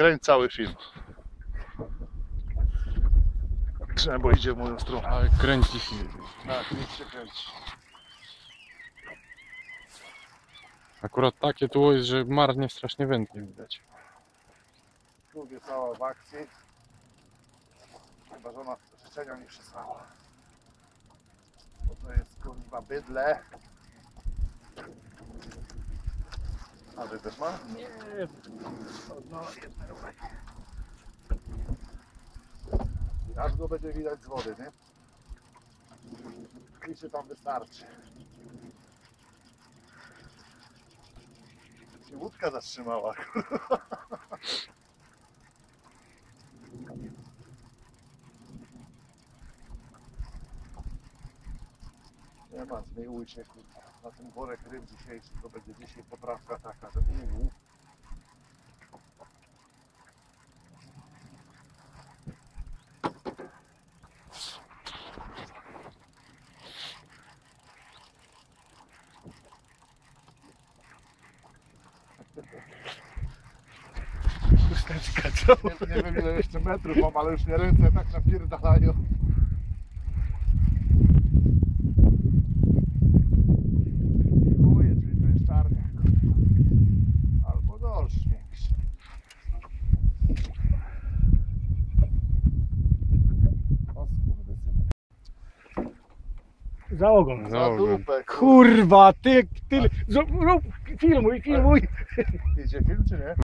Kręć cały film. Trzeba idzie w moją stronę. Ale kręci się. Tak, niech się kręci. Akurat takie tu jest, że marnie strasznie wędki widać. Lubię cała w akcji. Chyba żona życzenia nie przysłała. Bo to jest kurwa bydle. A ty też ma? Nie. No, jedna rubek. Aż go będzie widać z wody, nie? Kliczy tam wystarczy. Się łódka zatrzymała. Nie ma, zmiłuj się kurwa. Na ten worek ryb dzisiejszy to będzie dzisiaj poprawka taka, że uuu. Chusteczka, co? Nie wiem ile jeszcze metrów mam, ale już mnie ręce tak napierdalają. Załogą. Za Załogą. dupę, kur... Kurwa, ty, ty, zrób, rób, filmuj, filmuj. Idzie film czy nie?